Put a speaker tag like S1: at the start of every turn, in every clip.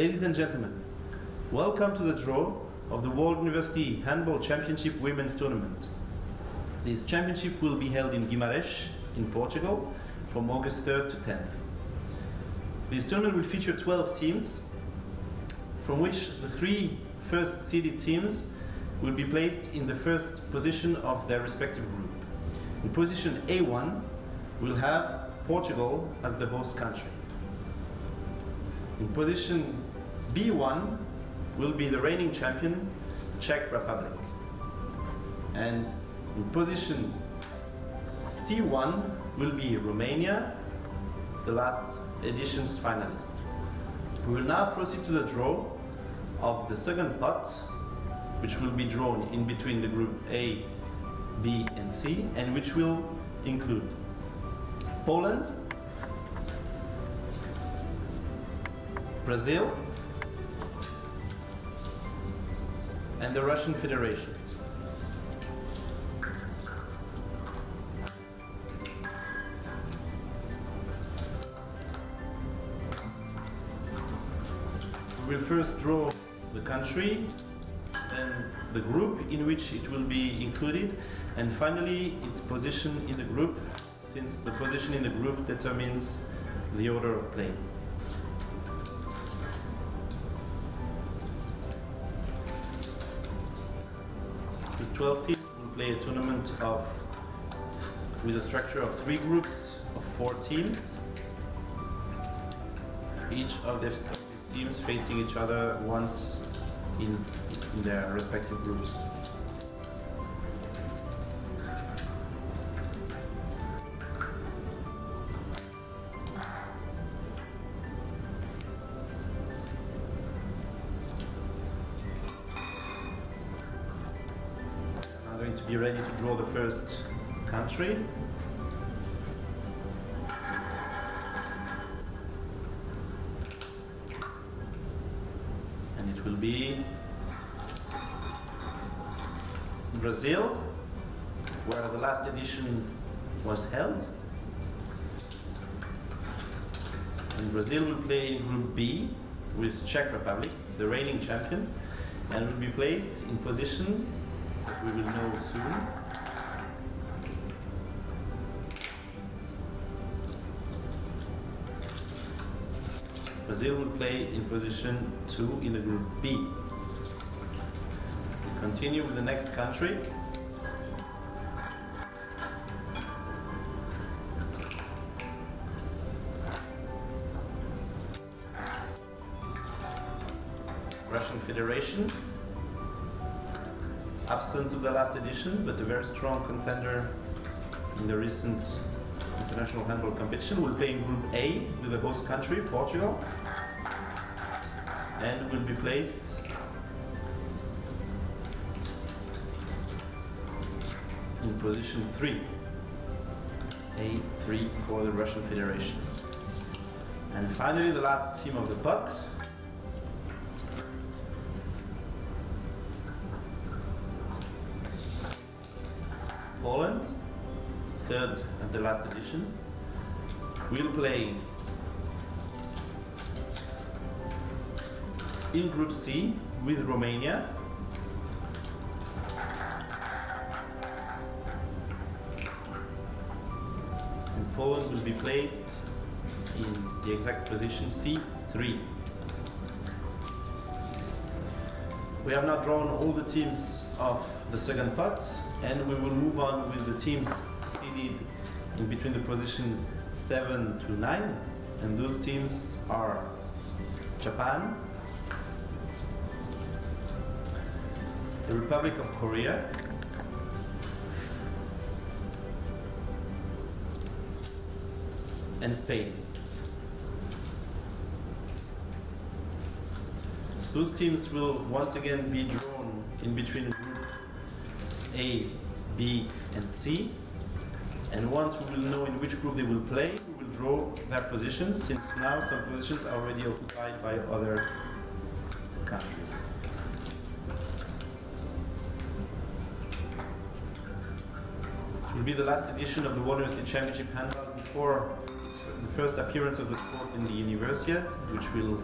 S1: Ladies and gentlemen, welcome to the draw of the World University Handball Championship Women's Tournament. This championship will be held in Guimarães, in Portugal, from August 3rd to 10th. This tournament will feature 12 teams, from which the three first seeded teams will be placed in the first position of their respective group. In position A1, we'll have Portugal as the host country. In position B1 will be the reigning champion, Czech Republic. And in position C1 will be Romania, the last edition's finalist. We will now proceed to the draw of the second pot, which will be drawn in between the group A, B, and C, and which will include Poland, Brazil, and the Russian Federation. We will first draw the country, then the group in which it will be included, and finally its position in the group, since the position in the group determines the order of play. 12 teams will play a tournament of with a structure of three groups of four teams. Each of these teams facing each other once in, in their respective groups. Be ready to draw the first country. And it will be Brazil, where the last edition was held. And Brazil will play in Group B with Czech Republic, the reigning champion, and will be placed in position we will know soon. Brazil will play in position 2 in the group B. We continue with the next country. Russian Federation absent of the last edition, but a very strong contender in the recent international handball competition. Will play in Group A with the host country, Portugal, and will be placed in position 3. A3 for the Russian Federation. And finally, the last team of the pot, the last edition, We'll play in Group C with Romania. And Poland will be placed in the exact position C3. We have now drawn all the teams of the second pot and we will move on with the teams seated in between the position 7 to 9 and those teams are Japan, the Republic of Korea, and Spain. Those teams will once again be drawn in between group A, B, and C. And once we will know in which group they will play, we will draw their positions, since now some positions are already occupied by other countries. It will be the last edition of the World University Championship handball before the first appearance of the sport in the Universiade, which will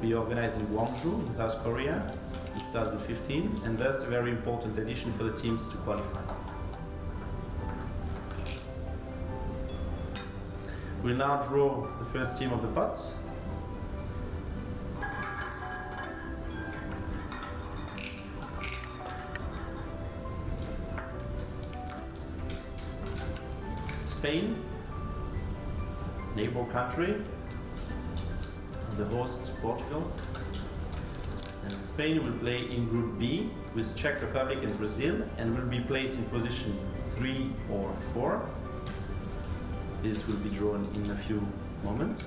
S1: be organized in Gwangju, in South Korea, in 2015, and thus a very important edition for the teams to qualify. We'll now draw the first team of the pot. Spain, neighbor country, the host Portugal. And Spain will play in Group B with Czech Republic and Brazil and will be placed in position 3 or 4. This will be drawn in a few moments.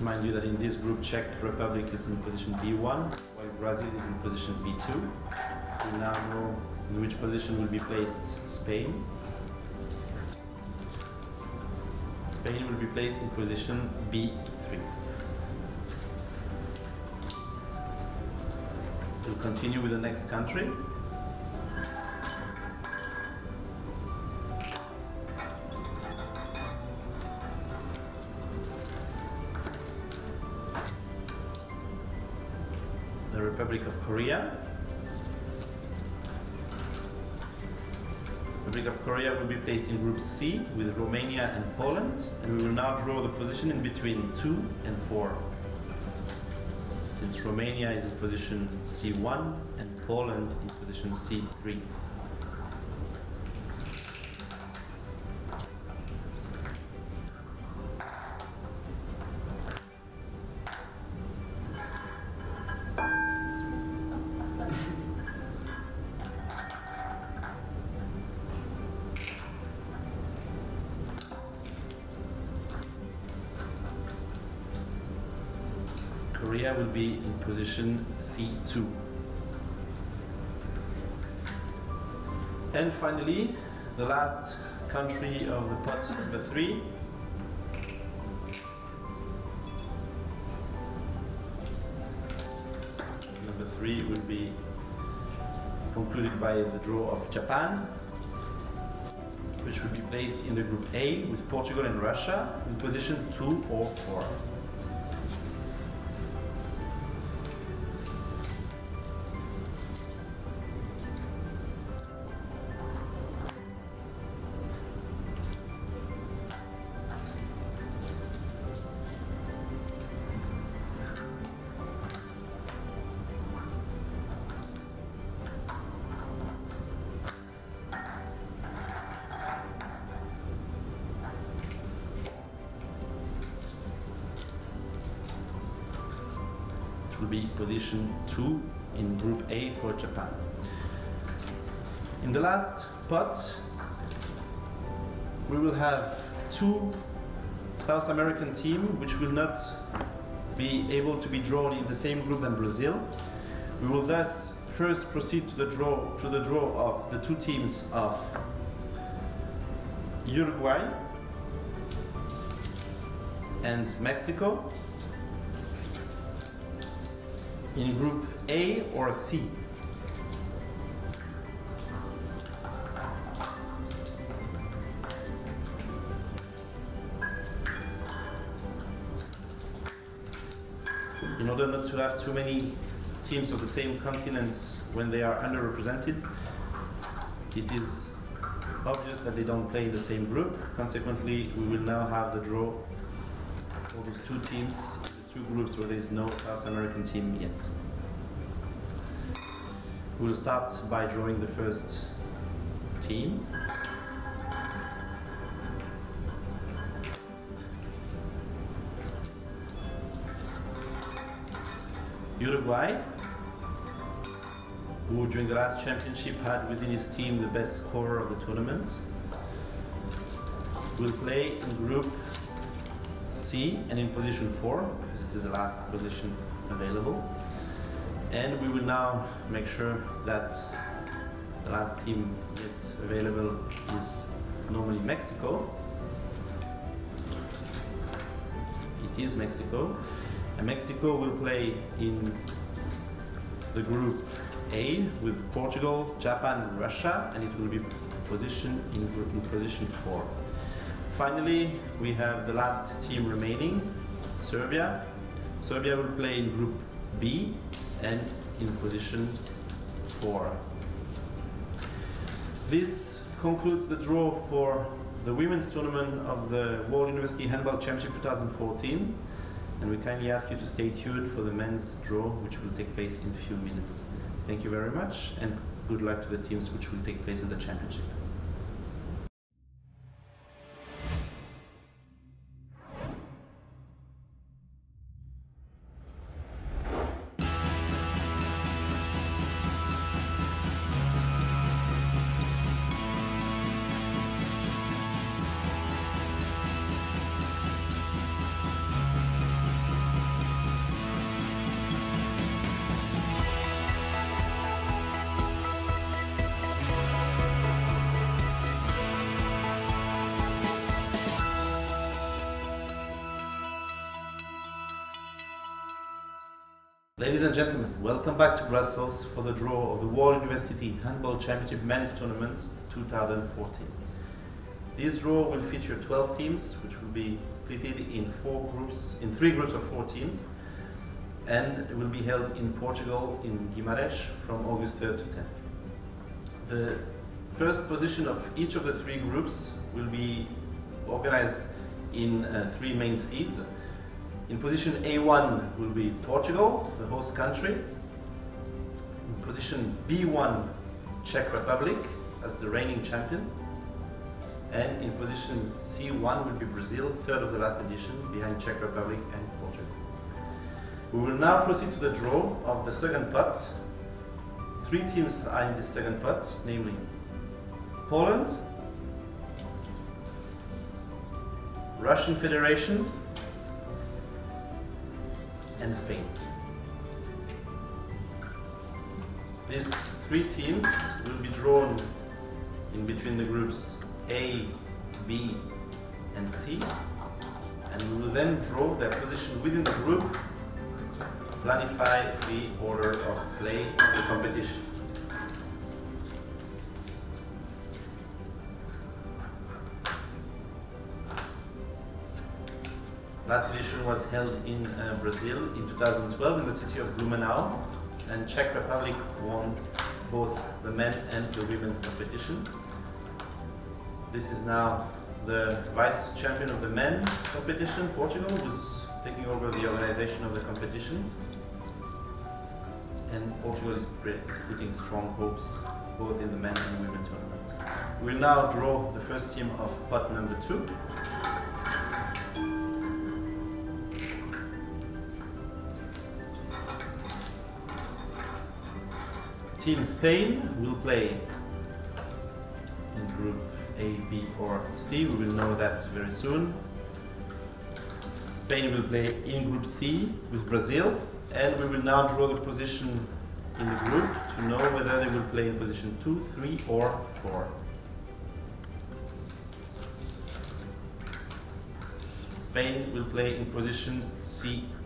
S1: Mind you that in this group Czech Republic is in position B1 while Brazil is in position B2. We now know in which position will be placed Spain. Spain will be placed in position B3. We'll continue with the next country. Korea. Republic of Korea will be placed in Group C with Romania and Poland, and we will now draw the position in between 2 and 4. Since Romania is in position C1 and Poland in position C3. Position C2. And finally, the last country of the pot number three. Number three will be concluded by the draw of Japan, which will be placed in the group A with Portugal and Russia in position two or four. Be position 2 in Group A for Japan. In the last pot, we will have two South American team which will not be able to be drawn in the same group than Brazil. We will thus first proceed to the draw to the draw of the two teams of Uruguay and Mexico in group A or C. In order not to have too many teams of the same continents when they are underrepresented, it is obvious that they don't play in the same group. Consequently, we will now have the draw for those two teams two groups where there is no South American team yet. We'll start by drawing the first team. Uruguay, who during the last championship had within his team the best scorer of the tournament, will play in group C and in position 4 because it is the last position available. And we will now make sure that the last team yet available is normally Mexico. It is Mexico. And Mexico will play in the group A with Portugal, Japan, and Russia, and it will be positioned in, in position 4. finally, we have the last team remaining, Serbia. Serbia will play in Group B and in position 4. This concludes the draw for the women's tournament of the World University Handball Championship 2014 and we kindly ask you to stay tuned for the men's draw which will take place in a few minutes. Thank you very much and good luck to the teams which will take place in the championship. Ladies and gentlemen, welcome back to Brussels for the draw of the World University Handball Championship Men's Tournament 2014. This draw will feature 12 teams, which will be split in four groups, in three groups of four teams, and will be held in Portugal, in Guimarães, from August 3rd to 10th. The first position of each of the three groups will be organized in uh, three main seeds. In position A1 will be Portugal, the host country. In position B1, Czech Republic as the reigning champion. And in position C1 will be Brazil, third of the last edition, behind Czech Republic and Portugal. We will now proceed to the draw of the second pot. Three teams are in the second pot, namely Poland, Russian Federation, and Spain. These three teams will be drawn in between the groups A, B, and C, and we will then draw their position within the group, to planify the order of play of the competition. Last edition was held in uh, Brazil in 2012 in the city of Blumenau, and Czech Republic won both the men and the women's competition. This is now the vice champion of the men competition, Portugal, who's taking over the organization of the competition. And Portugal is, is putting strong hopes both in the men and women tournament. We'll now draw the first team of pot number two. Team Spain will play in group A, B or C. We will know that very soon. Spain will play in group C with Brazil and we will now draw the position in the group to know whether they will play in position 2, 3 or 4. Spain will play in position C2.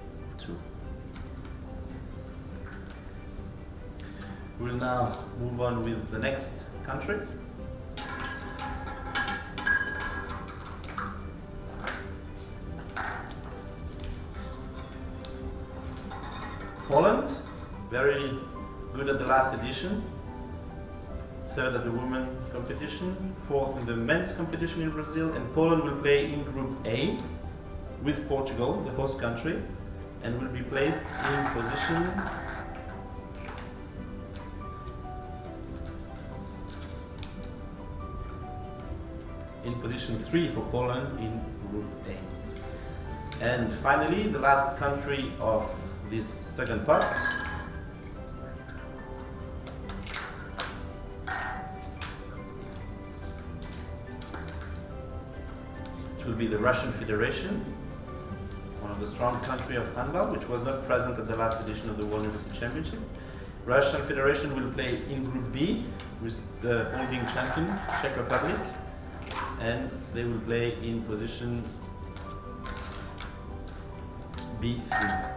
S1: We'll now move on with the next country. Poland, very good at the last edition. Third at the women competition, fourth in the men's competition in Brazil, and Poland will play in Group A with Portugal, the host country, and will be placed in position in position 3 for Poland in Group A. And finally, the last country of this second part it will be the Russian Federation, one of the strong country of handball, which was not present at the last edition of the World University Championship. Russian Federation will play in Group B with the holding champion, Czech Republic, and they will play in position B3.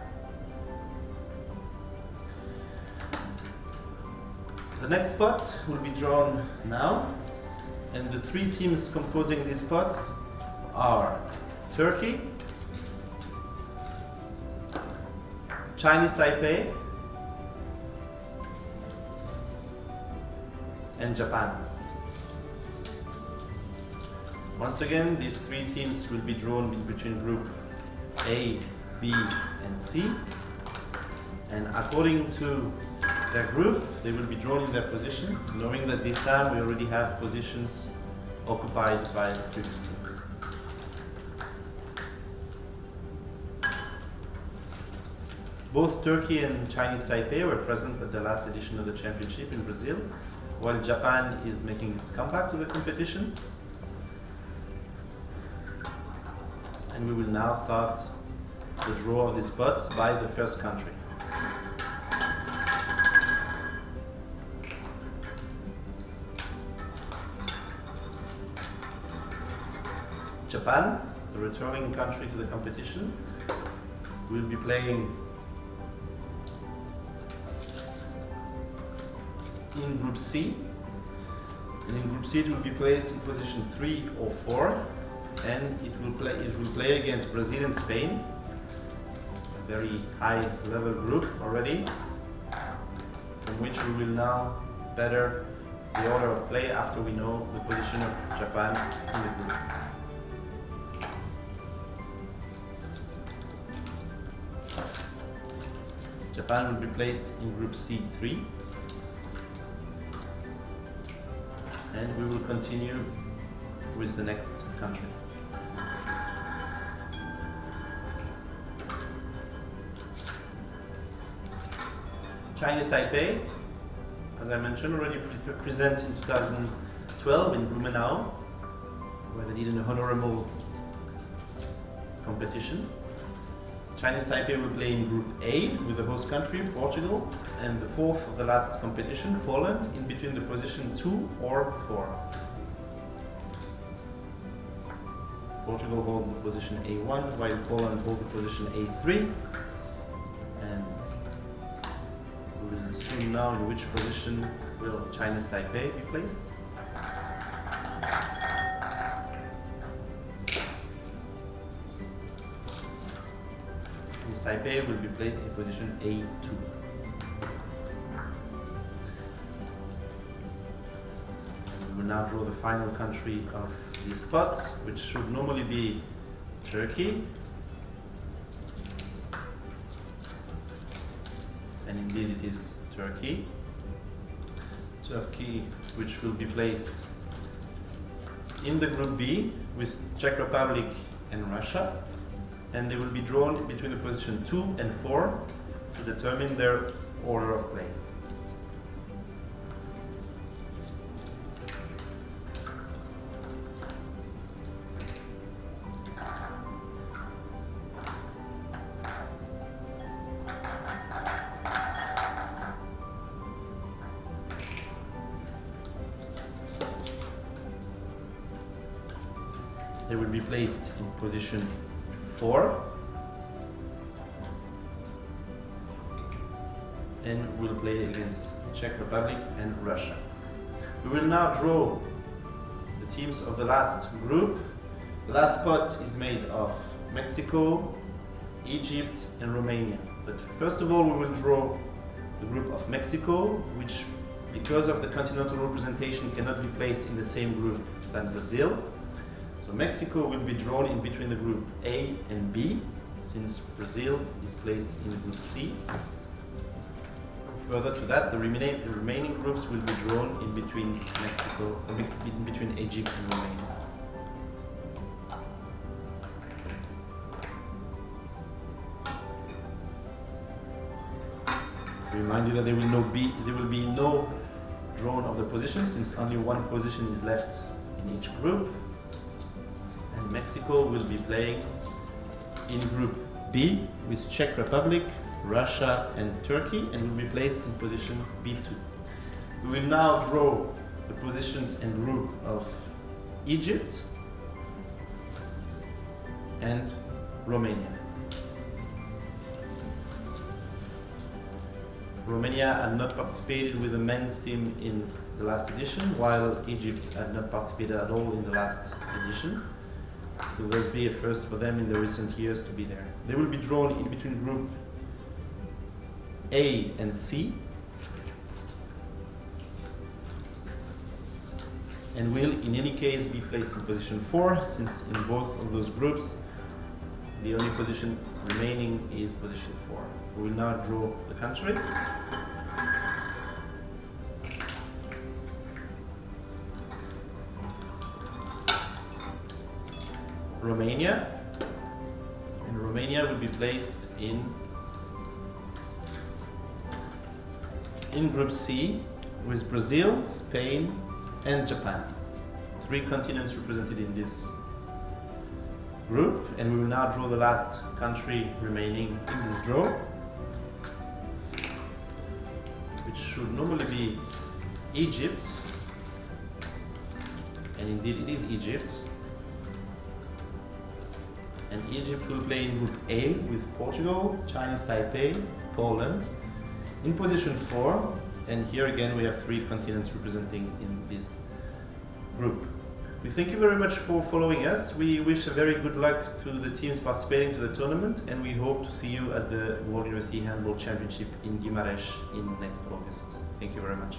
S1: The next pot will be drawn now, and the three teams composing this pot are Turkey, Chinese Taipei, and Japan. Once again, these three teams will be drawn in between group A, B, and C. And according to their group, they will be drawn in their position, knowing that this time we already have positions occupied by the previous teams. Both Turkey and Chinese Taipei were present at the last edition of the championship in Brazil, while Japan is making its comeback to the competition. And we will now start the draw of the spots by the first country. Japan, the returning country to the competition, will be playing in Group C. And in Group C it will be placed in position 3 or 4 and it will play it will play against Brazil and Spain. A very high level group already from which we will now better the order of play after we know the position of Japan in the group. Japan will be placed in Group C3 and we will continue with the next country. Chinese Taipei, as I mentioned, already pre present in 2012 in Blumenau, where they did an honorable competition. Chinese Taipei will play in Group A with the host country, Portugal, and the fourth of the last competition, Poland, in between the position 2 or 4. Portugal hold the position A1, while Poland hold the position A3. Know in which position will Chinese Taipei be placed. Chinese Taipei will be placed in position A2. We will now draw the final country of the spot, which should normally be Turkey. And indeed it is Turkey. Turkey, which will be placed in the group B with Czech Republic and Russia. And they will be drawn between the position 2 and 4 to determine their order of play. Placed in position 4 and will play against the Czech Republic and Russia. We will now draw the teams of the last group. The last pot is made of Mexico, Egypt and Romania. But first of all we will draw the group of Mexico, which because of the continental representation cannot be placed in the same group than Brazil. So Mexico will be drawn in between the group A and B, since Brazil is placed in group C. Further to that, the, remaining, the remaining groups will be drawn in between Mexico, uh, in between Egypt and Romania. Remind you that there will no be there will be no drawn of the position since only one position is left in each group. Mexico will be playing in group B with Czech Republic, Russia and Turkey and will be placed in position B2. We will now draw the positions and group of Egypt and Romania. Romania had not participated with the men's team in the last edition, while Egypt had not participated at all in the last edition. So this be a first for them in the recent years to be there. They will be drawn in between group A and C. And will in any case be placed in position 4 since in both of those groups the only position remaining is position 4. We will now draw the country. Romania. And Romania will be placed in in Group C with Brazil, Spain, and Japan. Three continents represented in this group, and we will now draw the last country remaining in this draw, which should normally be Egypt, and indeed it is Egypt. And Egypt will play in Group A with Portugal, Chinese Taipei, Poland, in position 4, and here again we have three continents representing in this group. We thank you very much for following us. We wish a very good luck to the teams participating to the tournament and we hope to see you at the World University Handball Championship in Guimarães in next August. Thank you very much.